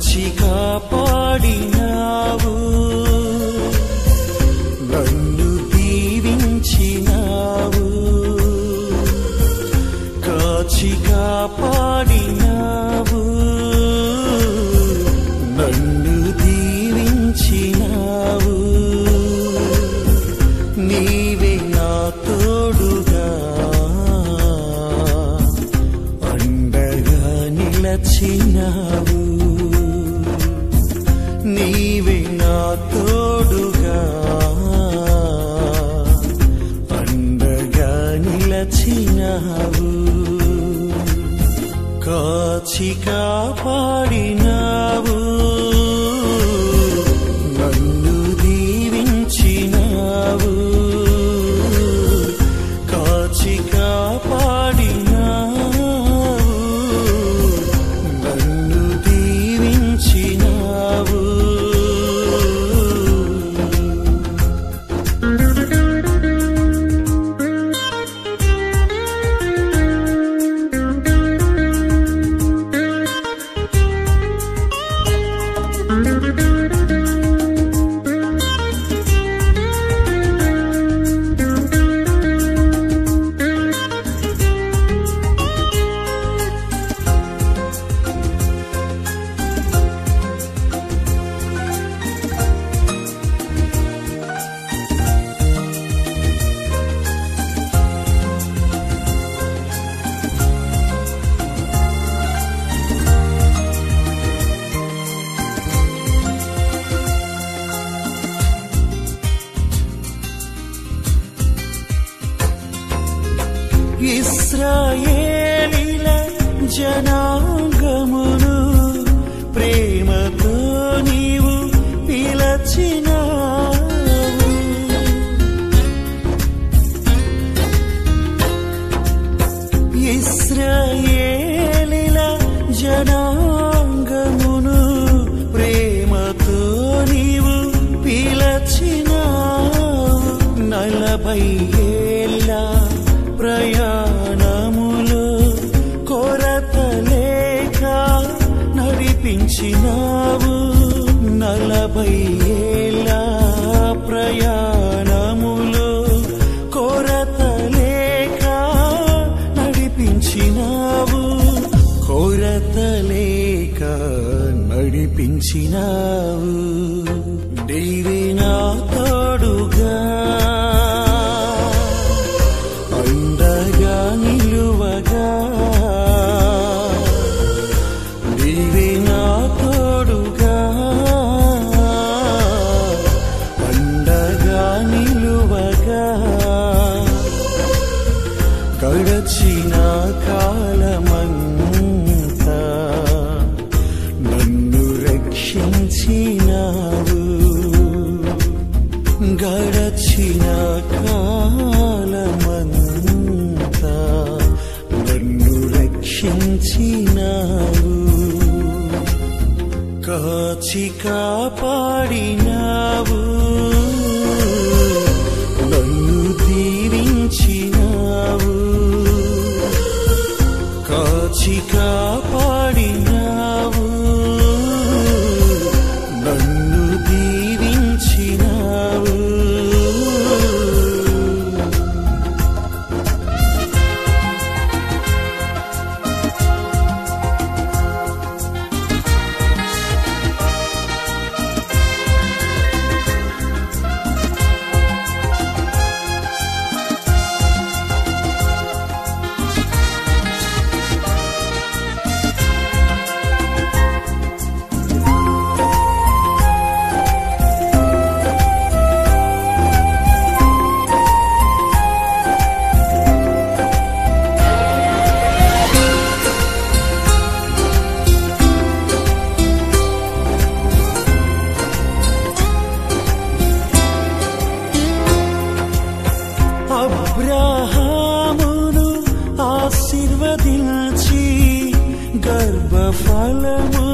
కాచి కాపాడినావు నన్ను దీవించినావు. కాచి కాపాడినావు. నన్ను దీవించినావు. నీవే నా తోడుగా. అండగా నిలచినావు. నీవే నా తోడుగా. ఇస్రాయేలీల జనాంగమును ప్రేమతో నీవు పిలచిన. ఇస్రాయేలీల జనాంగమును ప్రేమతో నీవు పిలచిన. నలభై నడిపించినావు నలభై ఏళ్ళ ప్రయాణములో కొరత లేక నడిపించినావు. కొరత లేక నడిపించినావు నా తోడుగా కాచి falamos